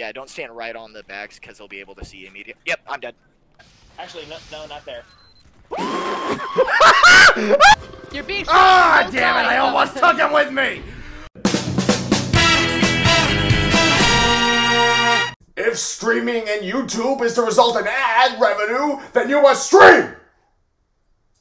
Yeah, don't stand right on the bags because they'll be able to see you immediately. Yep, I'm dead. Actually, no, no, not there. You're being Ah, so damn it! I almost took him with me. If streaming in YouTube is to result in ad revenue, then you must stream!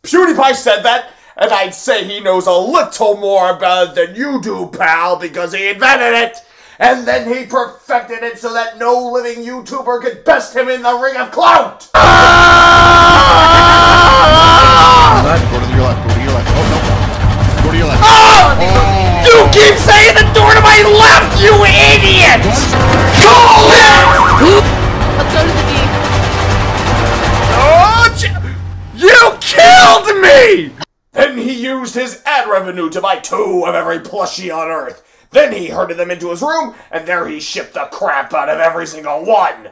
PewDiePie said that, and I'd say he knows a little more about it than you do, pal, because he invented it! And then he perfected it so that no living YouTuber could best him in the ring of clout! Go to your left, go to your left. Oh, no. Go to your left. You keep saying the door to my left, you idiot! Call it! Let's go to the D. Oh, you killed me! Then he used his ad revenue to buy two of every plushie on Earth. Then he herded them into his room, and there he shipped the crap out of every single one.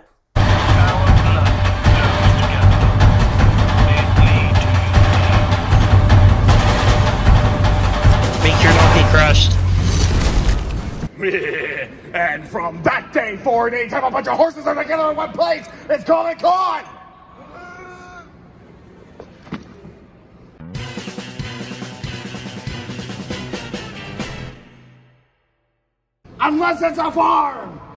Make your monkey crushed. and from that day forward, anytime a bunch of horses are together in one place, it's called a con! Unless it's a farm!